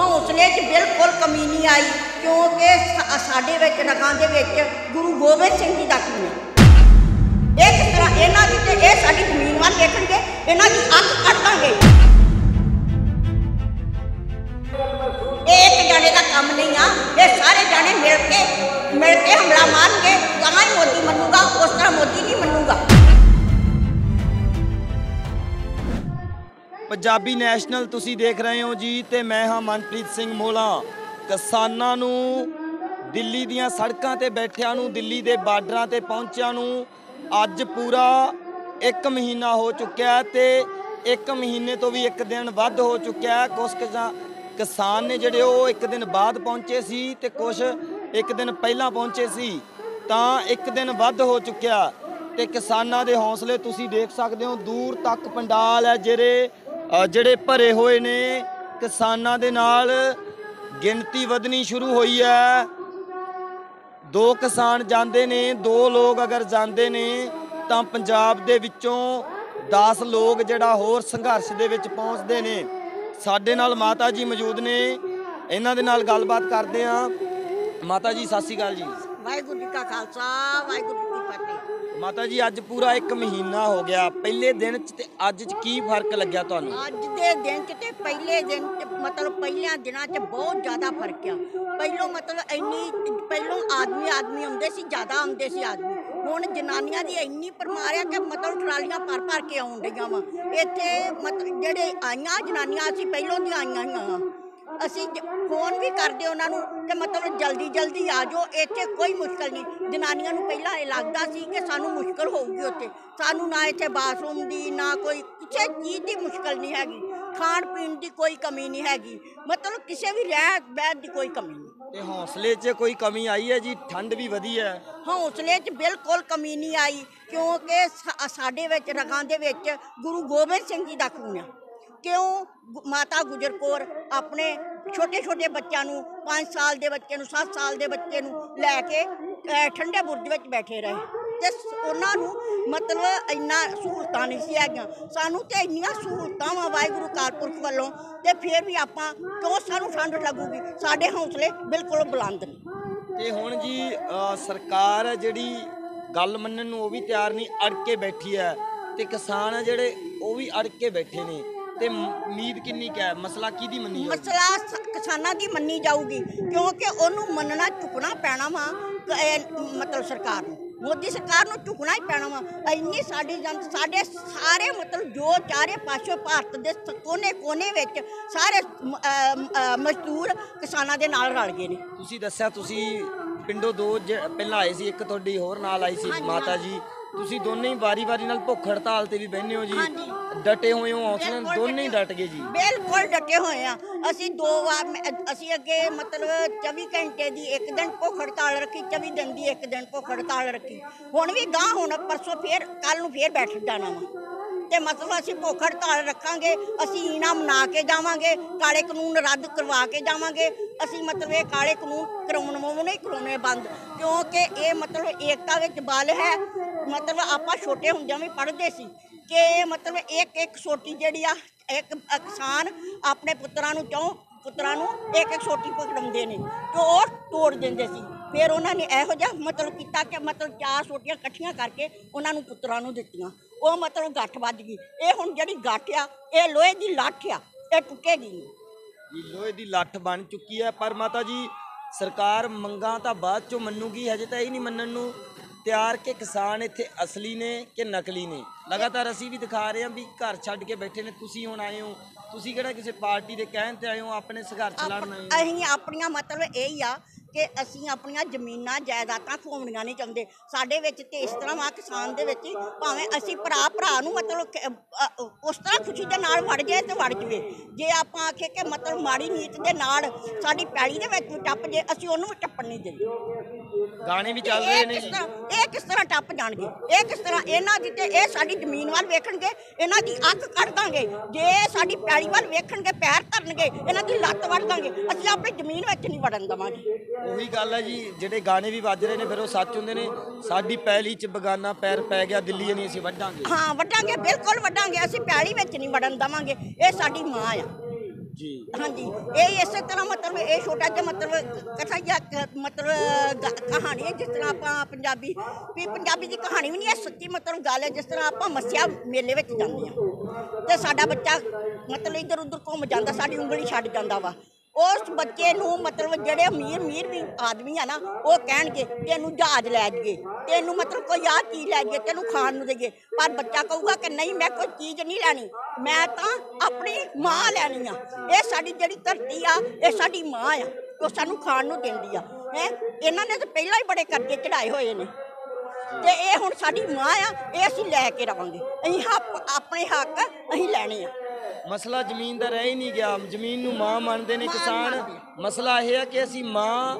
ਹੌਸਲੇ 'ਚ ਬਿਲਕੁਲ ਕਮੀ ਨਹੀਂ ਆਈ, ਕਿਉਂਕਿ ਸਾਡੇ ਵਿੱਚ ਰਗਾਂ ਦੇ ਵਿੱਚ ਗੁਰੂ ਗੋਬਿੰਦ ਸਿੰਘ ਜੀ ਦਾ ਖੂਨ ਹੈ ਇਹ ਕਿਸ ਤਰ੍ਹਾਂ, ਇਹਨਾਂ ਦੀ ਤੇ ਇਹ ਸਾਡੀ ਜ਼ਮੀਨ ਵੱਲ ਦੇਖਣਗੇ ਇਹਨਾਂ ਦੀ ਅੱਖ ਕੱਢ ਦਾਂਗੇ ਇਹ ਇੱਕ ਜਾਣੇ ਦਾ ਕੰਮ ਨਹੀਂ ਆ, ਇਹ ਸਾਰੇ ਜਾਣੇ ਮਿਲ ਕੇ ਮਿਲ ਕੇ ਹਮਲਾ ਮਾਰ ਪੰਜਾਬੀ ਨੈਸ਼ਨਲ ਤੁਸੀਂ ਦੇਖ ਰਹੇ ਹੋ ਜੀ ਤੇ ਮੈਂ ਹਾਂ ਮਨਪ੍ਰੀਤ ਸਿੰਘ ਮੋਲਾ। ਕਿਸਾਨਾਂ ਨੂੰ ਦਿੱਲੀ ਦੀਆਂ ਸੜਕਾਂ ਤੇ ਬੈਠਿਆਂ ਨੂੰ, ਦਿੱਲੀ ਦੇ ਬਾਰਡਰਾਂ ਤੇ ਪਹੁੰਚਿਆਂ ਨੂੰ ਅੱਜ ਪੂਰਾ 1 ਮਹੀਨਾ ਹੋ ਚੁੱਕਿਆ ਹੈ ਤੇ 1 ਮਹੀਨੇ ਤੋਂ ਵੀ ਇੱਕ ਦਿਨ ਵੱਧ ਹੋ ਚੁੱਕਿਆ ਹੈ। ਕੁਝ ਕਿਸਾਨ ਨੇ ਜਿਹੜੇ ਉਹ ਇੱਕ ਦਿਨ ਬਾਅਦ ਪਹੁੰਚੇ ਸੀ ਤੇ ਕੁਝ ਇੱਕ ਦਿਨ ਪਹਿਲਾਂ ਪਹੁੰਚੇ ਸੀ, ਤਾਂ ਇੱਕ ਦਿਨ ਵੱਧ ਹੋ ਚੁੱਕਿਆ। ਤੇ ਕਿਸਾਨਾਂ ਦੇ ਹੌਸਲੇ ਤੁਸੀਂ ਦੇਖ ਸਕਦੇ ਹੋ, ਦੂਰ ਤੱਕ ਪੰਡਾਲ ਹੈ ਜਿਹੜੇ ਜਿਹੜੇ ਭਰੇ ਹੋਏ ਨੇ, ਕਿਸਾਨਾਂ ਦੇ ਨਾਲ ਗਿਣਤੀ ਵਧਣੀ ਸ਼ੁਰੂ ਹੋਈ ਹੈ। ਦੋ ਕਿਸਾਨ ਜਾਂਦੇ ਨੇ, ਦੋ ਲੋਕ ਅਗਰ ਜਾਂਦੇ ਨੇ, ਤਾਂ ਪੰਜਾਬ ਦੇ ਵਿੱਚੋਂ 10 ਲੋਕ ਜਿਹੜਾ ਹੋਰ ਸੰਘਰਸ਼ ਦੇ ਵਿੱਚ ਪਹੁੰਚਦੇ ਨੇ। ਸਾਡੇ ਨਾਲ ਮਾਤਾ ਜੀ ਮੌਜੂਦ ਨੇ। ਇਹਨਾਂ ਦੇ ਨਾਲ ਗੱਲਬਾਤ ਕਰਦੇ ਆ ਮਾਤਾ ਜੀ, ਸਤਿ ਸ਼੍ਰੀ ਅਕਾਲ ਜੀ। ਵਾਹਿਗੁਰੂ ਜੀ ਕਾ ਖਾਲਸਾ, ਵਾਹਿਗੁਰੂ ਜੀ ਕੀ ਫਤਿਹ। ਮਾਤਾ ਜੀ, ਅੱਜ ਪੂਰਾ 1 ਮਹੀਨਾ ਹੋ ਗਿਆ। ਪਹਿਲੇ ਦਿਨ ਚ ਤੇ ਅੱਜ ਚ ਕੀ ਫ਼ਰਕ ਲੱਗਿਆ ਤੁਹਾਨੂੰ? ਅੱਜ ਦੇ ਦਿਨ 'ਚ ਤੇ ਪਹਿਲੇ ਦਿਨ 'ਚ ਮਤਲਬ ਪਹਿਲਿਆਂ ਦਿਨਾਂ 'ਚ ਬਹੁਤ ਜ਼ਿਆਦਾ ਫ਼ਰਕ ਆ। ਪਹਿਲੋਂ ਮਤਲਬ ਇੰਨੀ, ਪਹਿਲੋਂ ਆਦਮੀ ਆਦਮੀ ਆਉਂਦੇ ਸੀ, ਜ਼ਿਆਦਾ ਆਉਂਦੇ ਸੀ ਆਦਮੀ। ਹੁਣ ਜਨਾਨੀਆਂ ਦੀ ਇੰਨੀ ਪਰਮਾਰ ਆ ਕਿ ਮਤਲਬ ਟਰਾਲੀਆਂ ਭਰ ਭਰ ਕੇ ਆਉਣ ਡਈਆਂ ਵਾ। ਇੱਥੇ ਮਤਲਬ ਜਿਹੜੇ ਆਈਆਂ ਜਨਾਨੀਆਂ, ਅਸੀਂ ਪਹਿਲੋਂ ਦੀਆਂ ਆਈਆਂ ਹੀ ਆ ਅਸੀਂ ਫੋਨ ਵੀ ਕਰਦੇ ਉਹਨਾਂ ਨੂੰ ਕਿ ਮਤਲਬ ਜਲਦੀ ਜਲਦੀ ਆ ਜਾਓ ਇੱਥੇ ਕੋਈ ਮੁਸ਼ਕਲ ਨਹੀਂ। ਜਨਾਨੀਆਂ ਨੂੰ ਪਹਿਲਾਂ ਇਹ ਲੱਗਦਾ ਸੀ ਕਿ ਸਾਨੂੰ ਮੁਸ਼ਕਲ ਹੋਊਗੀ ਉੱਥੇ। ਸਾਨੂੰ ਨਾ ਇੱਥੇ ਬਾਥਰੂਮ ਦੀ ਨਾ ਕੋਈ ਕਿਸੇ ਚੀਜ਼ ਦੀ ਮੁਸ਼ਕਲ ਨਹੀਂ ਹੈਗੀ। ਖਾਣ ਪੀਣ ਦੀ ਕੋਈ ਕਮੀ ਨਹੀਂ ਹੈਗੀ। ਮਤਲਬ ਕਿਸੇ ਵੀ ਰਹਿ ਬਹਿਣ ਦੀ ਕੋਈ ਕਮੀ ਨਹੀਂ। ਤੇ ਹੌਸਲੇ 'ਚ ਕੋਈ ਕਮੀ ਆਈ ਹੈ ਜੀ? ਠੰਡ ਵੀ ਵਧੀ ਹੈ। ਹੌਸਲੇ 'ਚ ਬਿਲਕੁਲ ਕਮੀ ਨਹੀਂ ਆਈ ਕਿਉਂਕਿ ਸਾਡੇ ਵਿੱਚ ਰਗਾਂ ਦੇ ਵਿੱਚ ਗੁਰੂ ਗੋਬਿੰਦ ਸਿੰਘ ਜੀ ਦਾ ਖੂਨ ਹੈ ਕਿਉਂ ਗੁ- ਮਾਤਾ ਗੁਜਰ ਕੌਰ ਆਪਣੇ ਛੋਟੇ ਛੋਟੇ ਬੱਚਿਆਂ ਨੂੰ 5 ਸਾਲ ਦੇ ਬੱਚੇ ਨੂੰ 7 ਸਾਲ ਦੇ ਬੱਚੇ ਨੂੰ ਲੈ ਕੇ ਠੰਡੇ ਬੁਰਜ ਵਿੱਚ ਬੈਠੇ ਰਹੇ। ਤੇ ਉਹਨਾਂ ਨੂੰ ਮਤਲਬ ਇੰਨਾ ਸਹੂਲਤਾਂ ਨਹੀਂ ਸੀ ਹੈਗੀਆਂ। ਸਾਨੂੰ ਤੇ ਇੰਨੀਆਂ ਸਹੂਲਤਾਂ ਵਾ ਵਾਹਿਗੁਰੂ ਕਾਲਪੁਰਖ ਵੱਲੋਂ ਤੇ ਫਿਰ ਵੀ ਆਪਾਂ ਕਿਉਂ ਸਾਨੂੰ ਠੰਡ ਲੱਗੂਗੀ? ਸਾਡੇ ਹੌਸਲੇ ਬਿਲਕੁਲ ਬੁਲੰਦ ਨੇ। ਤੇ ਹੁਣ ਜੀ ਸਰਕਾਰ ਜਿਹੜੀ ਗੱਲ ਮੰਨਣ ਨੂੰ ਉਹ ਵੀ ਤਿਆਰ ਨਹੀਂ, ਅੜ ਕੇ ਬੈਠੀ ਹੈ। ਤੇ ਕਿਸਾਨ ਜਿਹੜੇ, ਉਹ ਵੀ ਅੜ ਕੇ ਬੈਠੇ ਨੇ। ਤੇ ਉਮੀਦ ਕਿੰਨੀ ਕੁ ਹੈ? ਮਸਲਾ ਕਿਹਦੀ ਮੰਨੀ ਜਾਊ ਮਸਲਾ ਸ- ਕਿਸਾਨਾਂ ਦੀ ਮੰਨੀ ਜਾਊਗੀ ਕਿਉਂਕਿ ਉਹਨੂੰ ਮੰਨਣਾ ਚੁੱਕਣਾ ਪੈਣਾ ਵਾ ਕ- ਇਹ ਮਤਲਬ ਸਰਕਾਰ ਨੂੰ। ਮੋਦੀ ਸਰਕਾਰ ਨੂੰ ਚੁੱਕਣਾ ਹੀ ਪੈਣਾ ਵਾ। ਇੰਨੀ ਸਾਡੀ ਜਨ ਸਾਡੇ ਸਾਰੇ ਮਤਲਬ ਜੋ ਚਾਰੇ ਪਾਸੇ ਭਾਰਤ ਦੇ ਕੋਨੇ ਕੋਨੇ ਵਿੱਚ ਸਾਰੇ ਮ- ਅਹ, ਅਹ, ਮਜ਼ਦੂਰ ਕਿਸਾਨਾਂ ਦੇ ਨਾਲ ਰਲ ਗਏ ਨੇ। ਤੁਸੀਂ ਦੱਸਿਆ ਤੁਸੀਂ ਪਿੰਡੋਂ ਦੋ ਜ- ਪਹਿਲਾਂ ਆਏ ਸੀ ਇੱਕ ਤੁਹਾਡੀ ਹੋਰ ਨਾਲ ਆਈ ਸੀ ਹਾਂਜੀ, ਮਾਤਾ। ਜੀ। ਤੁਸੀਂ ਦੋਨੇ ਹੀ ਵਾਰੀ-ਵਾਰੀ ਨਾਲ ਭੁੱਖ ਹੜਤਾਲ ਤੇ ਵੀ ਬਹਿੰਦੇ ਹੋ ਜੀ। ਡਟੇ ਹੋਏ ਹੋ ਹੌਸਲੇ ਨਾਲ ਦੋਨੇ ਹੀ ਡਟ ਗਏ ਜੀ। ਬਿਲਕੁਲ ਡਟੇ ਹੋਏ ਆ। ਅਸੀਂ ਦੋ ਵਾਰ ਮੈਂ- ਅਸੀਂ ਅੱਗੇ ਮਤਲਬ 24 ਘੰਟੇ ਦੀ ਇੱਕ ਦਿਨ ਭੁੱਖ ਹੜਤਾਲ ਰੱਖੀ 24 ਦਿਨ ਦੀ ਇੱਕ ਦਿਨ ਭੁੱਖ ਹੜਤਾਲ ਰੱਖੀ। ਹੁਣ ਵੀ ਗਾਂ ਹੁਣ ਪਰਸੋਂ ਫੇਰ ਕੱਲ ਨੂੰ ਫੇਰ ਬੈਠ ਜਾਣਾ ਵਾ। ਤੇ ਮਤਲਬ ਅਸੀਂ ਭੁੱਖ ਹੜਤਾਲ ਰੱਖਾਂਗੇ ਅਸੀਂ ਇਨਾਮ ਮਨਾ ਕੇ ਜਾਵਾਂਗੇ ਕਾਲੇ ਕਾਨੂੰਨ ਰੱਦ ਕਰਵਾ ਕੇ ਜਾਵਾਂਗੇ। ਅਸੀਂ ਮਤਲਬ ਇਹ ਕਾਲੇ ਕਾਨੂੰਨ ਕਰਾਉਣ ਵਾਲੇ ਨਹੀਂ ਕਰਾਉਣੇ ਬੰਦ। ਕਿਉਂਕਿ ਇਹ ਮਤਲਬ ਏਕਤਾ ਵਿੱਚ ਬਲ ਹੈ। ਮਤਲਬ ਆਪਾਂ ਛੋਟੇ ਹੁੰਦਿਆਂ ਵੀ ਪੜ੍ਹਦੇ ਸੀ ਕਿ ਮਤਲਬ ਇੱਕ ਇੱਕ ਸੋਟੀ ਜਿਹੜੀ ਆ, ਇੱਕ ਕਿਸਾਨ ਆਪਣੇ ਪੁੱਤਰਾਂ ਨੂੰ ਚੋਂ ਪੁੱਤਰਾਂ ਨੂੰ ਇੱਕ ਇੱਕ ਸੋਟੀ ਪਕੜਾਉਂਦੇ ਨੇ ਤੇ ਉਹ ਤੋੜ ਦਿੰਦੇ ਸੀ। ਫਿਰ ਉਹਨਾਂ ਨੇ ਇਹੋ ਜਿਹਾ ਮਤਲਬ ਕੀਤਾ ਕਿ ਮਤਲਬ ਚਾਰ ਸੋਟੀਆਂ ਇਕੱਠੀਆਂ ਕਰਕੇ ਉਹਨਾਂ ਨੂੰ ਪੁੱਤਰਾਂ ਨੂੰ ਦਿੱਤੀਆਂ। ਉਹ ਮਤਲਬ ਗੱਠ ਵੱਜ ਗਈ। ਇਹ ਹੁਣ ਜਿਹੜੀ ਗੱਠ ਆ, ਇਹ ਲੋਹੇ ਦੀ ਲੱਠ ਆ, ਇਹ ਟੁੱਟੇਗੀ ਨਹੀਂ। ਲੋਹੇ ਦੀ ਲੱਠ ਬਣ ਚੁੱਕੀ ਹੈ। ਪਰ ਮਾਤਾ ਜੀ, ਸਰਕਾਰ ਮੰਗਾਂ ਤਾਂ ਬਾਅਦ ਚੋਂ ਮੰਨੂਗੀ, ਹਜੇ ਤਾਂ ਇਹ ਨਹੀਂ ਮੰਨਣ ਨੂੰ ਤਿਆਰ ਕਿ ਕਿਸਾਨ ਇੱਥੇ ਅਸਲੀ ਨੇ ਕਿ ਨਕਲੀ ਨੇ? ਲਗਾਤਾਰ ਅਸੀਂ ਵੀ ਦਿਖਾ ਰਹੇ ਹਾਂ ਵੀ ਘਰ ਛੱਡ ਕੇ ਬੈਠੇ ਨੇ, ਤੁਸੀਂ ਹੁਣ ਆਏ ਹੋ। ਤੁਸੀਂ ਕਿਹੜਾ ਕਿਸੇ ਪਾਰਟੀ ਦੇ ਕਹਿਣ ਤੇ ਆਏ ਹੋ, ਆਪਣੇ ਸੰਘਰਸ਼ ਲੜਨ ਆਏ ਹੋ? ਅਸੀਂ ਆਪਣੀਆਂ ਮਤਲਬ ਇਹ ਹੀ ਆ ਕਿ ਅਸੀਂ ਆਪਣੀਆਂ ਜ਼ਮੀਨਾਂ ਜਾਇਦਾਦਾਂ ਖੋਵਣੀਆਂ ਨਹੀਂ ਚਾਹੁੰਦੇ। ਸਾਡੇ ਵਿੱਚ ਤੇ ਇਸ ਤਰ੍ਹਾਂ ਵਾ ਕਿਸਾਨ ਦੇ ਵਿੱਚ ਭਾਵੇਂ ਅਸੀਂ ਭਰਾ ਭਰਾ ਨੂੰ ਮਤਲਬ ਕਿ, ਅ, ਅ, ਉਸ ਤਰ੍ਹਾਂ ਖੁਸ਼ੀ ਦੇ ਨਾਲ ਵੜ ਜਾਏ ਤੇ ਵੜ ਜਵੇ। ਜੇ ਆਪਾਂ ਆਖੇ ਕਿ ਮਤਲਬ ਮਾੜੀ ਨੀਤ ਦੇ ਨਾਲ ਸਾਡੀ ਪੈਲੀ ਦੇ ਵਿੱਚ ਵੀ ਟੱਪ ਜੇ ਅਸੀਂ ਉਹਨੂੰ ਵੀ ਟੱਪਣ ਨਹੀਂ ਦਿੰਦੇ ਗਾਣੇ ਵੀ ਚੱਲ ਰਹੇ ਇਹ ਨੇ ਕਿਸ ਜੀ। ਤਰ੍ਹਾਂ ਇਹ ਕਿਸ ਤਰ੍ਹਾਂ ਟੱਪ ਜਾਣਗੇ? ਇਹ ਕਿਸ ਤਰ੍ਹਾਂ ਇਹਨਾਂ ਦੀ ਤੇ ਇਹ ਸਾਡੀ ਜ਼ਮੀਨ ਵੱਲ ਵੇਖਣਗੇ ਇਹਨਾਂ ਦੀ ਅੱਖ ਕੱਢ ਦਾਂਗੇ। ਜੇ ਸਾਡੀ ਪੈਲੀ ਵੱਲ ਵੇਖਣਗੇ ਪੈਰ ਧਰਨਗੇ ਇਹਨਾਂ ਦੀ ਲੱਤ ਵੱਢ ਦਾਂਗੇ ਅਸੀਂ ਆਪਣੀ ਜ਼ਮੀਨ ਵਿੱਚ ਨਹੀਂ ਵੜਨ ਦੇਵਾਂਗੇ। ਉਹੀ ਗੱਲ ਹੈ ਜੀ ਜਿਹੜੇ ਗਾਣੇ ਵੀ ਵੱਜ ਰਹੇ ਨੇ ਫਿਰ ਉਹ ਸੱਚ ਹੁੰਦੇ ਨੇ। ਸਾਡੀ ਪੈਲੀ 'ਚ ਬਗਾਨਾ ਪੈਰ ਪੈ ਗਿਆ ਦਿੱਲੀ ਨਹੀਂ ਅਸੀਂ ਵੱਢਾਂਗੇ। ਹਾਂ ਵੱਢਾਂਗੇ ਬਿਲਕੁਲ ਵੱਢਾਂਗੇ। ਅਸੀਂ ਪੈਲੀ ਵਿੱਚ ਨਹੀਂ ਵੜਨ ਦੇਵਾਂਗੇ। ਇਹ ਸਾਡੀ ਮਾਂ ਆ। ਜੀ। ਹਾਂਜੀ। ਇਹ ਇਸੇ ਤਰ੍ਹਾਂ ਮਤਲਬ ਇਹ ਛੋਟਾ ਜਿਹਾ ਮਤਲਬ ਕਥਾ ਜਾਂ ਮਤਲਬ ਕਹਾਣੀ ਹੈ ਜਿਸ ਤਰ੍ਹਾਂ ਆਪਾਂ ਪੰਜਾਬੀ ਵੀ ਪੰਜਾਬੀ ਦੀ ਕਹਾਣੀ ਵੀ ਨਹੀਂ ਹੈ ਸੱਚੀ ਮਤਲਬ ਗੱਲ ਹੈ ਜਿਸ ਤਰ੍ਹਾਂ ਆਪਾਂ ਮੱਸਿਆ ਮੇਲੇ ਵਿੱਚ ਜਾਂਦੇ ਆ ਤੇ ਸਾਡਾ ਬੱਚਾ ਮਤਲਬ ਇੱਧਰ ਉੱਧਰ ਘੁੰਮ ਜਾਂਦਾ ਸਾਡੀ ਉਂਗਲੀ ਛੱਡ ਜਾਂਦਾ ਵਾ। ਉਸ ਬੱਚੇ ਨੂੰ ਮਤਲਬ ਜਿਹੜੇ ਅਮੀਰ ਅਮੀਰ ਵੀ ਆਦਮੀ ਆ ਨਾ, ਉਹ ਕਹਿਣਗੇ ਤੈਨੂੰ ਜਹਾਜ਼ ਲੈ ਜਾਈਏ। ਤੈਨੂੰ ਮਤਲਬ ਕੋਈ ਆਹ ਚੀਜ਼ ਲੈ ਜਾਈਏ ਤੈਨੂੰ ਖਾਣ ਨੂੰ ਦੇਈਏ। ਪਰ ਬੱਚਾ ਕਹੂਗਾ ਕਿ ਨਹੀਂ, ਮੈਂ ਕੋਈ ਚੀਜ਼ ਨਹੀਂ ਲੈਣੀ। ਮੈਂ ਤਾਂ ਆਪਣੀ ਮਾਂ ਲੈਣੀ ਆ। ਇਹ ਸਾਡੀ ਜਿਹੜੀ ਧਰਤੀ ਆ, ਇਹ ਸਾਡੀ ਮਾਂ ਆ। ਉਹ ਸਾਨੂੰ ਖਾਣ ਨੂੰ ਦਿੰਦੀ ਆ। ਹੈ? ਇਹਨਾਂ ਨੇ ਤਾਂ ਪਹਿਲਾਂ ਹੀ ਬੜੇ ਕਰਜ਼ੇ ਚੜਾਏ ਹੋਏ ਨੇ। ਤੇ ਇਹ ਹੁਣ ਸਾਡੀ ਮਾਂ ਆ, ਇਹ ਅਸੀਂ ਲੈ ਕੇ ਰਵਾਂਗੇ। ਅਸੀਂ ਹੱਕ ਆਪਣੇ ਹੱਕ ਅਸੀਂ ਲੈਣੇ ਆ। ਮਸਲਾ ਜ਼ਮੀਨ ਦਾ ਰਹਿ ਹੀ ਨਹੀਂ ਗਿਆ। ਜ਼ਮੀਨ ਨੂੰ ਮਾਂ ਮੰਨਦੇ ਨੇ ਕਿਸਾਨ। ਮਸਲਾ ਇਹ ਹੈ ਕਿ ਅਸੀਂ ਮਾਂ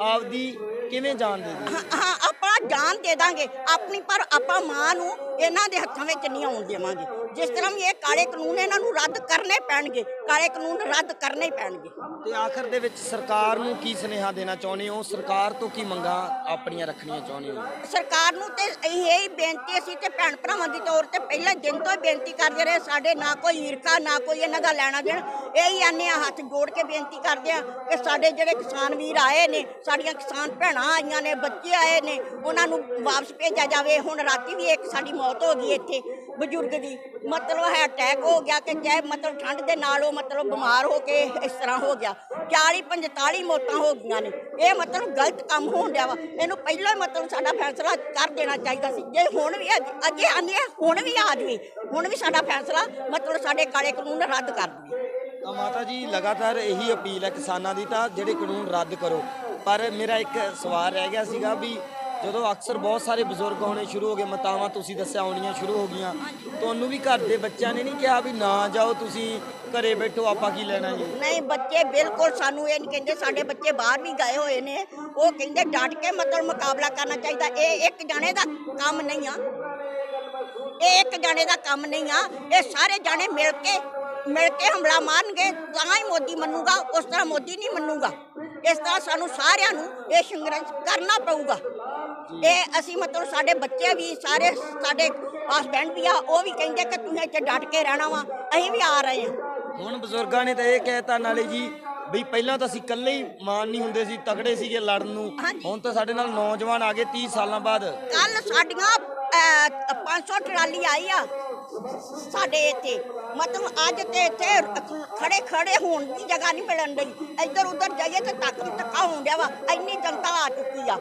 ਆਪਦੀ ਕਿਵੇਂ ਜਾਣ ਦੇਈਏ? ਹਾਂ ਹਾਂ, ਆਪਾਂ ਜਾਨ ਦੇ ਦਾਂਗੇ। ਆਪਣੀ ਪਰ ਆਪਾਂ ਮਾਂ ਨੂੰ ਇਹਨਾਂ ਦੇ ਹੱਥਾਂ ਵਿੱਚ ਨਹੀਂ ਆਉਣ ਦੇਵਾਂਗੇ। ਜਿਸ ਤਰ੍ਹਾਂ ਵੀ ਇਹ ਕਾਲੇ ਕਾਨੂੰਨ ਇਹਨਾਂ ਨੂੰ ਰੱਦ ਕਰਨੇ ਪੈਣਗੇ ਕਾਲੇ ਕਾਨੂੰਨ ਰੱਦ ਕਰਨੇ ਹੀ ਪੈਣਗੇ। ਤੇ ਆਖਰ ਦੇ ਵਿੱਚ ਸਰਕਾਰ ਨੂੰ ਕੀ ਸੁਨੇਹਾ ਦੇਣਾ ਚਾਹੁੰਦੇ ਹੋ? ਸਰਕਾਰ ਤੋਂ ਕੀ ਮੰਗਾਂ ਆਪਣੀਆਂ ਰੱਖਣੀਆਂ ਚਾਹੁੰਦੇ ਹੋ? ਸਰਕਾਰ ਨੂੰ ਤੇ ਇਹ ਹੀ ਬੇਨਤੀ ਅਸੀਂ ਤੇ ਭੈਣ ਭਰਾਵਾਂ ਦੀ ਤੌਰ ਤੇ ਪਹਿਲਾਂ ਦਿਨ ਤੋਂ ਹੀ ਬੇਨਤੀ ਕਰਦੇ ਰਹੇ ਸਾਡੇ ਨਾ ਕੋਈ ਈਰਖਾ ਨਾ ਕੋਈ ਇਹਨਾਂ ਦਾ ਲੈਣਾ ਦੇਣ। ਇਹ ਹੀ ਆਨੇ ਆ ਹੱਥ ਜੋੜ ਕੇ ਬੇਨਤੀ ਕਰਦੇ ਆ ਕਿ ਸਾਡੇ ਜਿਹੜੇ ਕਿਸਾਨ ਵੀਰ ਆਏ ਨੇ ਸਾਡੀਆਂ ਕਿਸਾਨ ਭੈਣਾਂ ਆਈਆਂ ਨੇ ਬੱਚੇ ਆਏ ਨੇ ਉਹਨਾਂ ਨੂੰ ਵਾਪਸ ਭੇਜਿਆ ਜਾਵੇ। ਹੁਣ ਰਾਤੀ ਵੀ ਇੱਕ ਸਾਡੀ ਮੌਤ ਹੋ ਗਈ ਇੱਥੇ। ਬਜ਼ੁਰਗ ਦੀ। ਮਤਲਬ ਹੈ ਅਟੈਕ ਹੋ ਗਿਆ ਕਿ ਚਾਹੇ ਮਤਲਬ ਠੰਡ ਦੇ ਨਾਲ ਉਹ ਮਤਲਬ ਬਿਮਾਰ ਹੋ ਕੇ ਇਸ ਤਰ੍ਹਾਂ ਹੋ ਗਿਆ। 40 45 ਮੌਤਾਂ ਹੋ ਗਈਆਂ ਨੇ। ਇਹ ਮਤਲਬ ਗਲਤ ਕੰਮ ਹੋਣ ਡਿਆ ਵਾ। ਇਹਨੂੰ ਪਹਿਲਾਂ ਹੀ ਮਤਲਬ ਸਾਡਾ ਫੈਸਲਾ ਕਰ ਦੇਣਾ ਚਾਹੀਦਾ ਸੀ। ਜੇ ਹੁਣ ਵੀ ਅੱਜ- ਅੱਗੇ ਆਨੇ ਆ ਹੁਣ ਵੀ ਆ ਜਾਵੇ। ਹੁਣ ਵੀ ਸਾਡਾ ਫੈਸਲਾ ਮਤਲਬ ਸਾਡੇ ਕਾਲੇ ਕਾਨੂੰਨ ਰੱਦ ਕਰ ਦੇਵੇ। ਤਾਂ ਮਾਤਾ ਜੀ, ਲਗਾਤਾਰ ਇਹੀ ਅਪੀਲ ਹੈ ਕਿਸਾਨਾਂ ਦੀ ਤਾਂ, ਜਿਹੜੇ ਕਾਨੂੰਨ ਰੱਦ ਕਰੋ। ਪਰ ਮੇਰਾ ਇੱਕ ਸਵਾਲ ਰਹਿ ਗਿਆ ਸੀਗਾ ਵੀ ਜਦੋਂ ਅਕਸਰ ਬਹੁਤ ਸਾਰੇ ਬਜ਼ੁਰਗ ਹੋਣੇ ਸ਼ੁਰੂ ਹੋ ਗਏ, ਮਤਾਵਾਂ ਤੁਸੀਂ ਦੱਸਿਆ ਆਉਣੀਆਂ ਸ਼ੁਰੂ ਹੋ ਗਈਆਂ। ਤੁਹਾਨੂੰ ਵੀ ਘਰ ਦੇ ਬੱਚਿਆਂ ਨੇ ਨਹੀਂ ਕਿਹਾ ਵੀ ਨਾ ਜਾਓ, ਤੁਸੀਂ ਘਰੇ ਬੈਠੋ, ਆਪਾਂ ਕੀ ਲੈਣਾ ਜੀ? ਨਹੀਂ, ਬੱਚੇ ਬਿਲਕੁਲ ਸਾਨੂੰ ਇਹ ਨਹੀਂ ਕਹਿੰਦੇ, ਸਾਡੇ ਬੱਚੇ ਬਾਹਰ ਵੀ ਗਏ ਹੋਏ ਨੇ। ਉਹ ਕਹਿੰਦੇ ਡਟ ਕੇ ਮਤਲਬ ਮੁਕਾਬਲਾ ਕਰਨਾ ਚਾਹੀਦਾ। ਇਹ ਇੱਕ ਜਾਣੇ ਦਾ ਕੰਮ ਨਹੀਂ ਆ। ਇਹ ਇੱਕ ਜਾਣੇ ਦਾ ਕੰਮ ਨਹੀਂ ਆ। ਇਹ ਸਾਰੇ ਜਾਣੇ ਮਿਲ ਕੇ ਮਿਲ ਕੇ ਹਮਲਾ ਮਾਰਨਗੇ, ਤਾਂ ਹੀ ਮੋਦੀ ਮੰਨੂਗਾ, ਉਸ ਤਰ੍ਹਾਂ ਮੋਦੀ ਨਹੀਂ ਮੰਨੂਗਾ। ਇਸ ਤਰ੍ਹਾਂ ਸਾਨੂੰ ਸਾਰਿਆਂ ਨੂੰ ਇਹ ਸੰਘਰਸ਼ ਕਰਨਾ ਪਊਗਾ। ਇਹ ਅਸੀਂ ਮਤਲਬ ਸਾਡੇ ਬੱਚੇ ਵੀ ਸਾਰੇ ਸਾਡੇ ਹਸਬੈਂਡ ਵੀ ਆ ਉਹ ਵੀ ਕਹਿੰਦੇ ਕਿ ਤੁਸੀਂ ਇੱਥੇ ਡਟ ਕੇ ਰਹਿਣਾ ਵਾ ਅਸੀਂ ਵੀ ਆ ਰਹੇ ਹਾਂ। ਹੁਣ ਬਜ਼ੁਰਗਾਂ ਨੇ ਤਾਂ ਇਹ ਕਹਿਤਾ ਨਾਲੇ ਜੀ ਵੀ ਪਹਿਲਾਂ ਤਾਂ ਅਸੀਂ ਇਕੱਲੇ ਹੀ ਮਾਨ ਨਹੀਂ ਹੁੰਦੇ ਸੀ ਤਗੜੇ ਸੀਗੇ ਲੜਨ ਨੂੰ। ਹਾਂਜੀ। ਹੁਣ ਤਾਂ ਸਾਡੇ ਨਾਲ ਨੌਜਵਾਨ ਆ ਗਏ 30 ਸਾਲਾਂ ਬਾਅਦ। ਕੱਲ ਸਾਡੀਆਂ ਅਹ, 500 ਟਰਾਲੀ ਆਈ ਆ ਸਾਡੇ ਇੱਥੇ। ਮਤਲਬ ਅੱਜ ਤੇ ਇੱਥੇ ਖੜੇ ਖੜੇ ਹੋਣ ਦੀ ਜਗ੍ਹਾ ਨਹੀਂ ਮਿਲਣ ਡਈ। ਇੱਧਰ ਉੱਧਰ ਜਾਈਏ ਤੇ ਤੱਕ ਧੱਕਾ ਹੋਣ ਡਿਆ ਵਾ ਇੰਨੀ ਜਨਤਾ ਆ ਚੁੱਕੀ ਆ।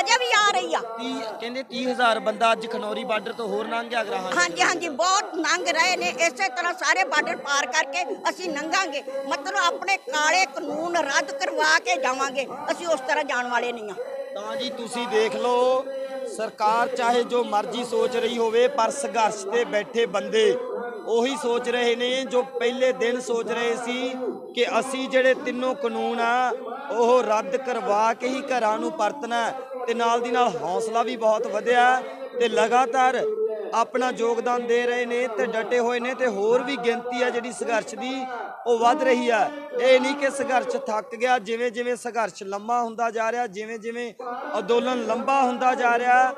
ਅਜੇ ਵੀ ਆ ਰਹੀ ਆ। 30 ਕਹਿੰਦੇ 30000 ਬੰਦਾ ਅੱਜ ਖਨੌਰੀ ਬਾਰਡਰ ਤੋਂ ਹੋਰ ਲੰਘ ਗਿਆ ਗਰਾਹਾਂ ਹਾਂਜੀ ਹਾਂਜੀ ਬਹੁਤ ਲੰਘ ਰਹੇ ਨੇ। ਇਸੇ ਤਰ੍ਹਾਂ ਸਾਰੇ ਬਾਰਡਰ ਪਾਰ ਕਰਕੇ ਅਸੀਂ ਲੰਘਾਂਗੇ। ਮਤਲਬ ਆਪਣੇ ਕਾਲੇ ਕਾਨੂੰਨ ਰੱਦ ਕਰਵਾ ਕੇ ਜਾਵਾਂਗੇ। ਅਸੀਂ ਉਸ ਤਰ੍ਹਾਂ ਜਾਣ ਵਾਲੇ ਨਹੀਂ ਆ। ਤਾਂ ਜੀ ਤੁਸੀਂ ਦੇਖ ਲਓ ਸਰਕਾਰ ਚਾਹੇ ਜੋ ਮਰਜ਼ੀ ਸੋਚ ਰਹੀ ਹੋਵੇ ਪਰ ਸੰਘਰਸ਼ ਤੇ ਬੈਠੇ ਬੰਦੇ ਉਹੀ ਸੋਚ ਰਹੇ ਨੇ ਜੋ ਪਹਿਲੇ ਦਿਨ ਸੋਚ ਰਹੇ ਸੀ ਕਿ ਅਸੀਂ ਜਿਹੜੇ ਤਿੰਨੋਂ ਕਾਨੂੰਨ ਆ ਉਹ ਰੱਦ ਕਰਵਾ ਕੇ ਹੀ ਘਰਾਂ ਨੂੰ ਪਰਤਣਾ ਹੈ। ਤੇ ਨਾਲ ਦੀ ਨਾਲ ਹੌਸਲਾ ਵੀ ਬਹੁਤ ਵਧਿਆ ਤੇ ਲਗਾਤਾਰ ਆਪਣਾ ਯੋਗਦਾਨ ਦੇ ਰਹੇ ਨੇ ਤੇ ਡਟੇ ਹੋਏ ਨੇ ਤੇ ਹੋਰ ਵੀ ਗਿਣਤੀ ਆ ਜਿਹੜੀ ਸੰਘਰਸ਼ ਦੀ, ਉਹ ਵੱਧ ਰਹੀ ਆ। ਇਹ ਨਹੀਂ ਕਿ ਸੰਘਰਸ਼ ਥੱਕ ਗਿਆ ਜਿਵੇਂ ਜਿਵੇਂ ਸੰਘਰਸ਼ ਲੰਮਾ ਹੁੰਦਾ ਜਾ ਰਿਹਾ ਜਿਵੇਂ ਜਿਵੇਂ ਅੰਦੋਲਨ ਲੰਬਾ ਹੁੰਦਾ ਜਾ ਰਿਹਾ,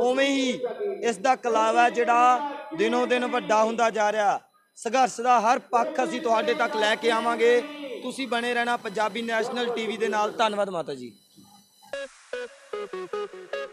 ਉਵੇਂ ਹੀ ਇਸ ਦਾ ਕਲਾਵਾ ਜਿਹੜਾ ਦਿਨੋਂ ਦਿਨ ਵੱਡਾ ਹੁੰਦਾ ਜਾ ਰਿਹਾ। ਸੰਘਰਸ਼ ਦਾ ਹਰ ਪੱਖ ਅਸੀਂ ਤੁਹਾਡੇ ਤੱਕ ਲੈ ਕੇ ਆਵਾਂਗੇ। ਤੁਸੀਂ ਬਣੇ ਰਹਿਣਾ ਪੰਜਾਬੀ ਨੈਸ਼ਨਲ ਟੀਵੀ ਦੇ ਨਾਲ। ਧੰਨਵਾਦ ਮਾਤਾ ਜੀ। Thank you.